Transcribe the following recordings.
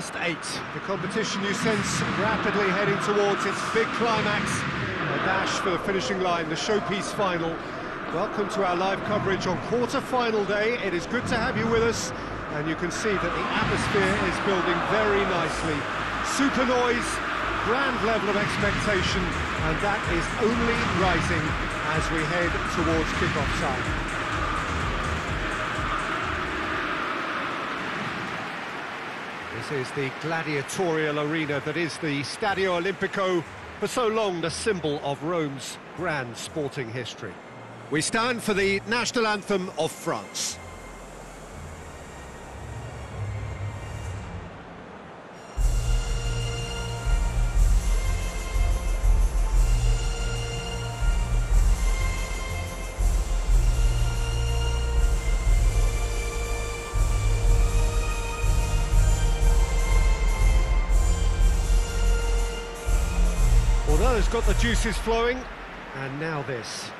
last eight. The competition you sense rapidly heading towards its big climax. A dash for the finishing line, the showpiece final. Welcome to our live coverage on quarter-final day. It is good to have you with us, and you can see that the atmosphere is building very nicely. Super noise, grand level of expectation, and that is only rising as we head towards kick-off time. This is the gladiatorial arena that is the Stadio Olimpico, for so long the symbol of Rome's grand sporting history. We stand for the national anthem of France. Got the juices flowing, and now this.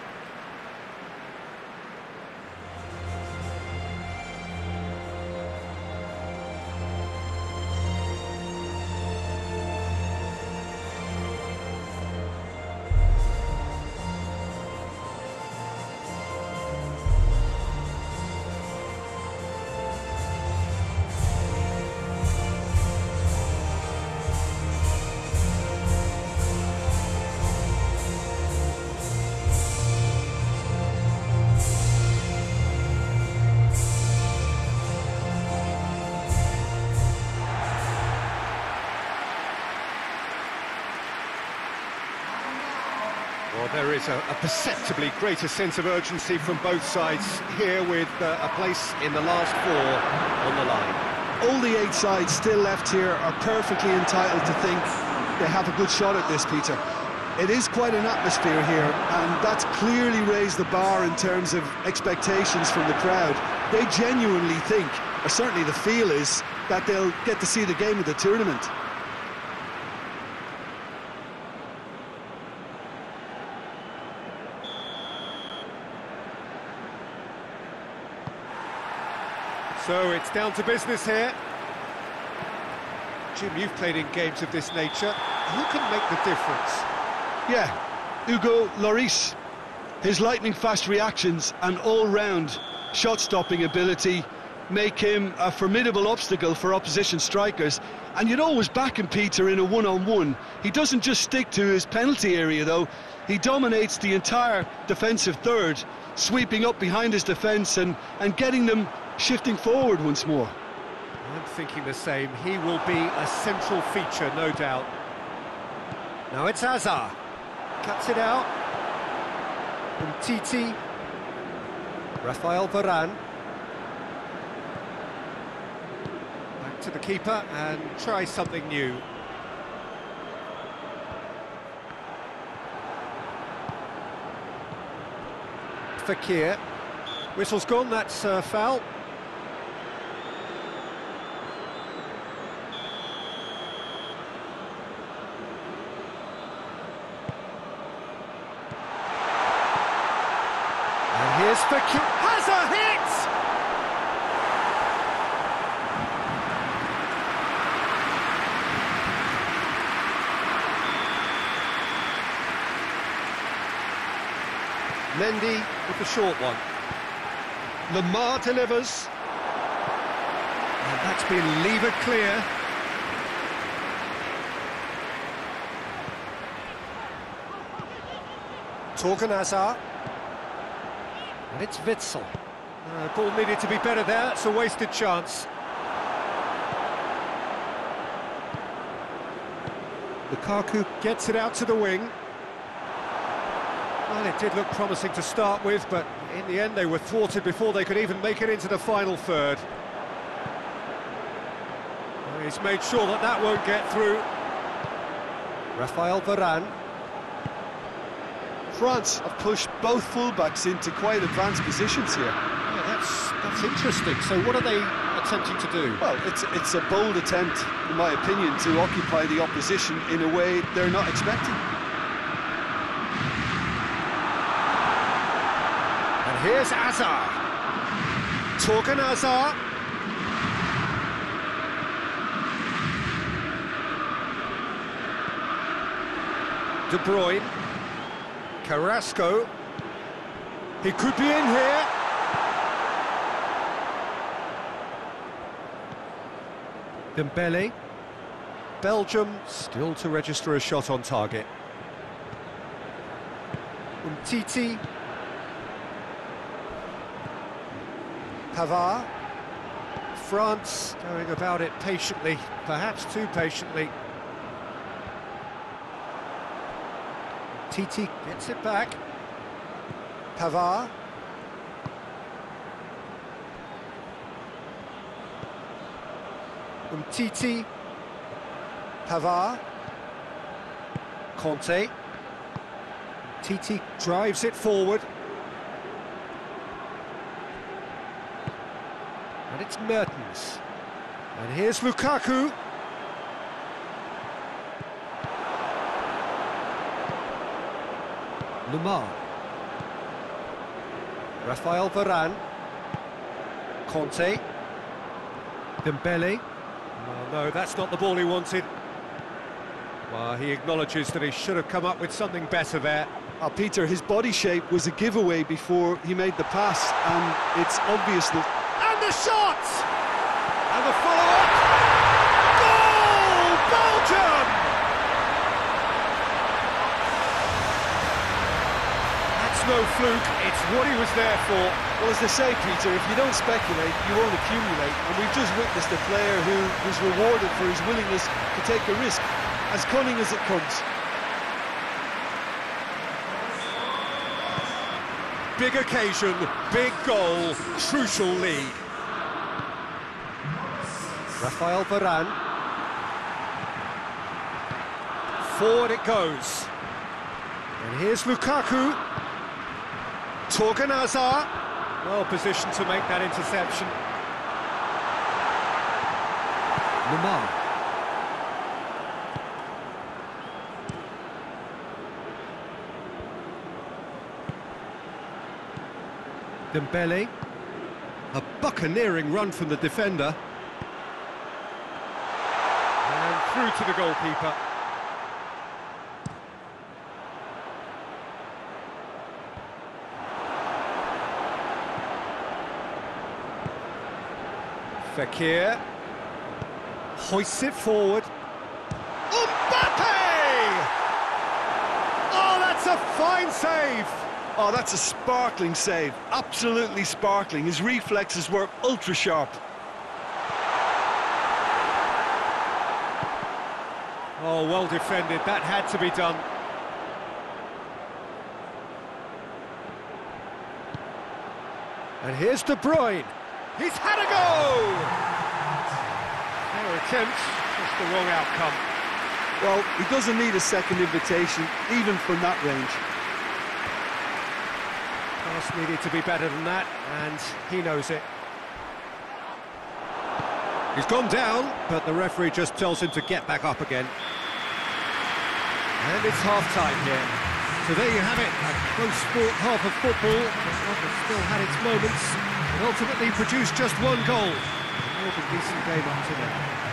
There is a, a, perceptibly greater sense of urgency from both sides here with uh, a place in the last four on the line. All the eight sides still left here are perfectly entitled to think they have a good shot at this, Peter. It is quite an atmosphere here, and that's clearly raised the bar in terms of expectations from the crowd. They genuinely think, or certainly the feel is, that they'll get to see the game of the tournament. So it's down to business here. Jim, you've played in games of this nature. Who can make the difference? Yeah, Hugo Lloris. His lightning-fast reactions and all-round shot-stopping ability make him a formidable obstacle for opposition strikers. And you'd always back him, Peter, in a one-on-one. -on -one. He doesn't just stick to his penalty area, though. He dominates the entire defensive third, sweeping up behind his defence and, and getting them shifting forward once more. I'm thinking the same. He will be a central feature, no doubt. Now it's Hazard. Cuts it out. Titi. Rafael Varane. Back to the keeper and try something new. Fekir. Whistle's gone, that's uh, foul. has a hit! Mendy with the short one. Lemar delivers. And that's been levered clear. Torgan Hazard. And it's Witsel. Uh, ball needed to be better there, it's a wasted chance. Lukaku gets it out to the wing. Well, it did look promising to start with, but in the end they were thwarted before they could even make it into the final third. Well, he's made sure that that won't get through. Rafael Varane. France have pushed both fullbacks into quite advanced positions here. Yeah, that's that's interesting. So what are they attempting to do? Well, it's it's a bold attempt, in my opinion, to occupy the opposition in a way they're not expecting. Here's Hazard. Torgan Hazard. De Bruyne. Carrasco. He could be in here. Dembele. Belgium still to register a shot on target. Umtiti Pavard. France going about it patiently, perhaps too patiently. Titi gets it back. Pavard. Umtiti. Pavard. Kanté. Titi drives it forward. And it's Mertens. And here's Lukaku. Lemar. Rafael Varane. Kanté. Dembele. Well, no, that's not the ball he wanted. Well, he acknowledges that he should have come up with something better there. Oh, Peter, his body shape was a giveaway before he made the pass, and it's obvious that... And the shot! And the follow-up! Goal! Belgium! That's no fluke, it's what he was there for. Well, as they say, Peter, if you don't speculate, you won't accumulate. And we've just witnessed a player who was rewarded for his willingness to take a risk, as cunning as it comes. Big occasion, big goal, crucial lead. Rafael Varane. Forward it goes. And here's Lukaku. Torgan Hazard. Well positioned to make that interception. Lemar. Dembele. A buccaneering run from the defender. And through to the goalkeeper. Fekir. Hoists it forward. Mbappe! Oh, that's a fine save! Oh, that's a sparkling save. Absolutely sparkling. His reflexes were ultra sharp. Oh, well defended. That had to be done. And here's De Bruyne. He's had a go! Fair attempt, just the wrong outcome. Well, he doesn't need a second invitation, even from that range. Pass needed to be better than that, and he knows it. He's gone down, but the referee just tells him to get back up again. And it's half-time here. So there you have it, a close sport half of football, but still had its moments, and ultimately produced just one goal. More than decent game up to now.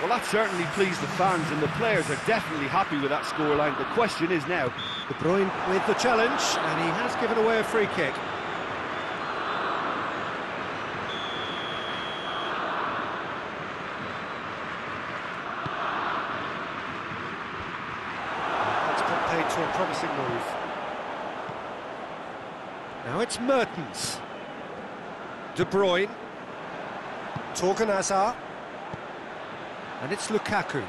Well, that certainly pleased the fans, and the players are definitely happy with that scoreline. The question is now... De Bruyne with the challenge, and he has given away a free kick. That's put paid to a promising move. Now it's Mertens. De Bruyne. Torgan Hazard. And it's Lukaku.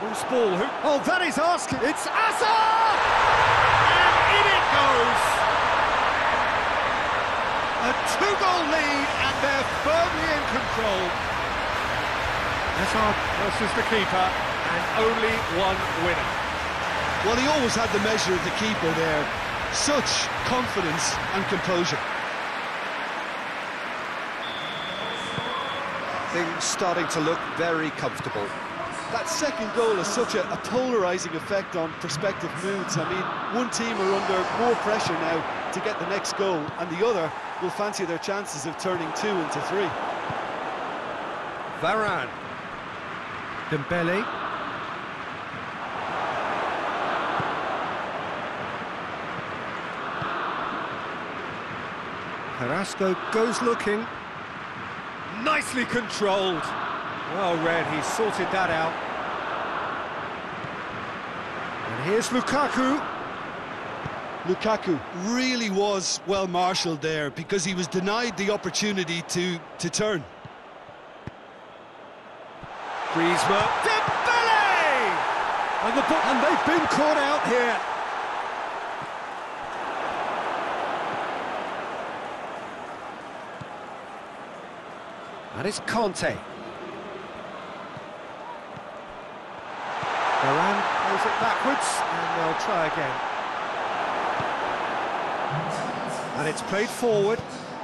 Loose ball. Who? Oh, that is asking. It's Hazard! And in it goes! A two-goal lead, and they're firmly in control. Hazard versus the keeper, and only one winner. Well, he always had the measure of the keeper there. Such confidence and composure. things starting to look very comfortable. That second goal has such a, a polarising effect on prospective moods. I mean, one team are under more pressure now to get the next goal, and the other will fancy their chances of turning two into three. Varane. Dembele. Carrasco goes looking. Nicely controlled. Well read, he sorted that out. And here's Lukaku. Lukaku really was well marshalled there because he was denied the opportunity to, to turn. Griezmann. Dembele! And, the and they've been caught out here. And it's Kanté. Varane plays it backwards, and they'll try again. And it's played forward.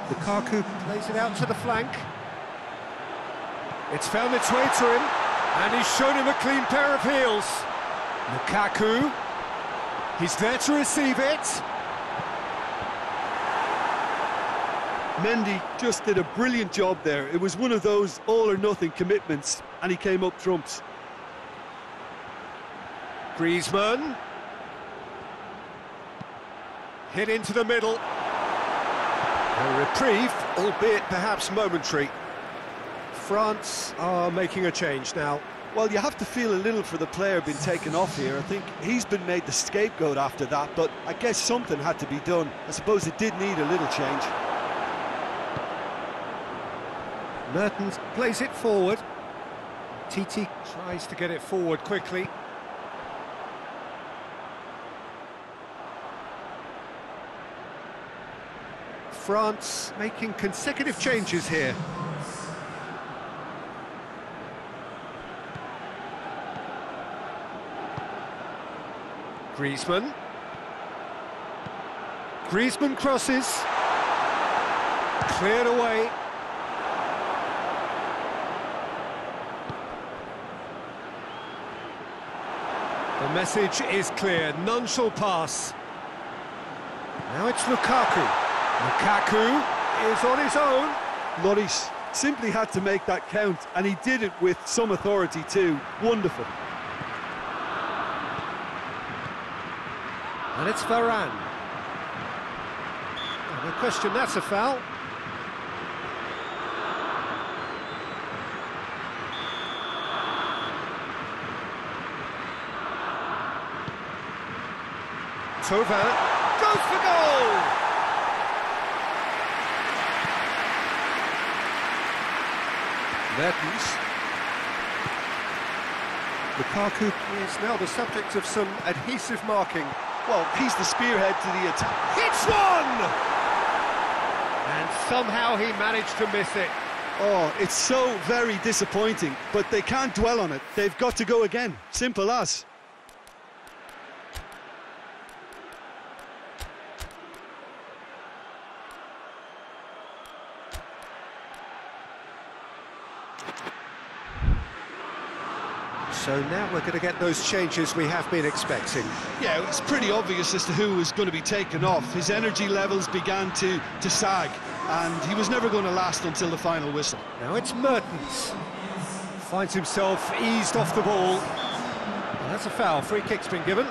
Lukaku plays it out to the flank. It's found its way to him, and he's shown him a clean pair of heels. Lukaku, he's there to receive it. Mendy just did a brilliant job there. It was one of those all-or-nothing commitments, and he came up trumps. Griezmann. Hit into the middle. A reprieve, albeit perhaps momentary. France are making a change now. Well, you have to feel a little for the player being taken off here. I think he's been made the scapegoat after that, but I guess something had to be done. I suppose it did need a little change. Mertens plays it forward. Titi tries to get it forward quickly. France making consecutive changes here. Griezmann. Griezmann crosses. Cleared away. The message is clear, none shall pass. Now it's Lukaku. Lukaku is on his own. Lloris simply had to make that count, and he did it with some authority too. Wonderful. And it's Varane. No question, that's a foul. Thauvin goes for goal! Mertens. Lukaku is now the subject of some adhesive marking. Well, he's the spearhead to the attack. Hits one! And somehow he managed to miss it. Oh, it's so very disappointing, but they can't dwell on it. They've got to go again. Simple as. So now we're going to get those changes we have been expecting. Yeah, it's pretty obvious as to who was going to be taken off. His energy levels began to, to sag, and he was never going to last until the final whistle. Now it's Mertens. Finds himself eased off the ball. And that's a foul. Free kick's been given.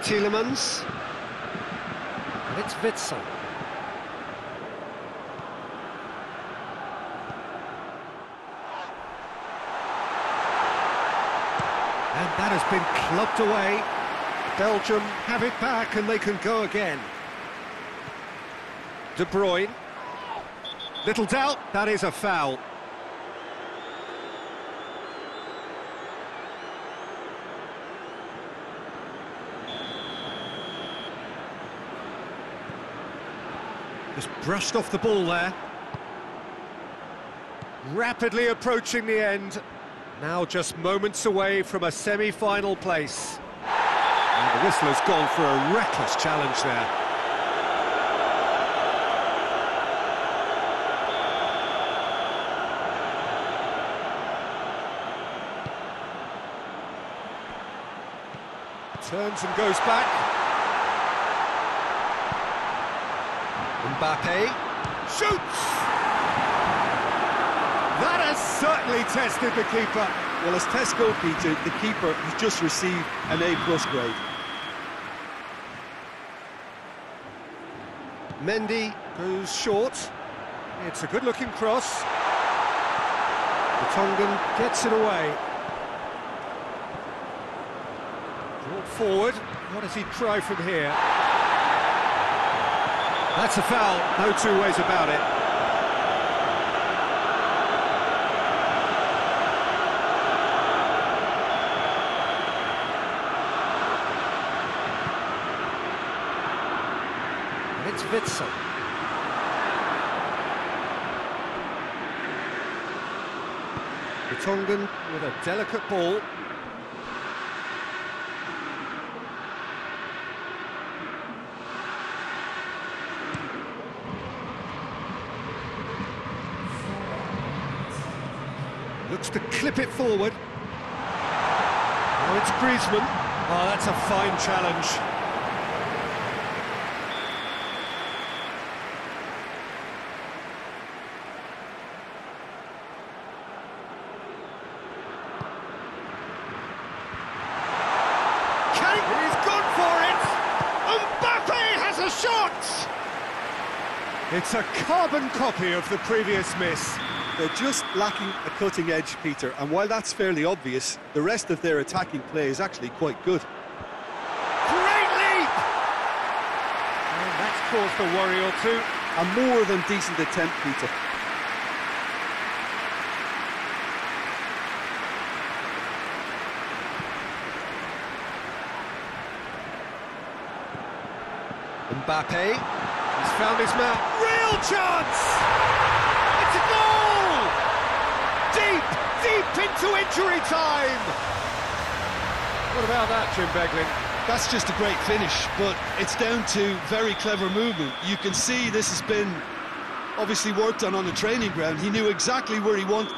Tielemans. It's Witsel. And that has been clubbed away. Belgium have it back and they can go again. De Bruyne. Little doubt, that is a foul. Just brushed off the ball there. Rapidly approaching the end. Now just moments away from a semi-final place. And the whistle has gone for a reckless challenge there. Turns and goes back. Mbappe shoots! That has certainly tested the keeper. Well, as tests go, Peter, the keeper has just received an A-plus grade. Mendy goes short. It's a good-looking cross. Vertonghen gets it away. Brought forward. What does he try from here? That's a foul. No two ways about it. It's Witsel. Tongan with a delicate ball. Looks to clip it forward. Oh, it's Griezmann. Oh, that's a fine challenge. He's gone for it! Mbappe has a shot! It's a carbon copy of the previous miss. They're just lacking a cutting edge, Peter, and while that's fairly obvious, the rest of their attacking play is actually quite good. Great leap! And that's caused a worry or two. A more than decent attempt, Peter. Mbappe, he's found his man. Real chance! It's a goal! Deep, deep into injury time! What about that, Jim Beglin? That's just a great finish, but it's down to very clever movement. You can see this has been obviously worked on on the training ground. He knew exactly where he wanted.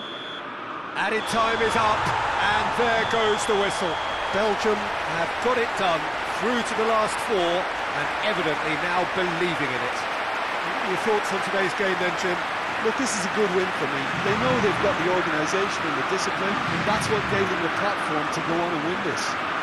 Added time is up, and there goes the whistle. Belgium have got it done, through to the last four, and evidently now believing in it. What are your thoughts on today's game then, Jim? Look, this is a good win for me. They know they've got the organisation and the discipline, and that's what gave them the platform to go on and win this.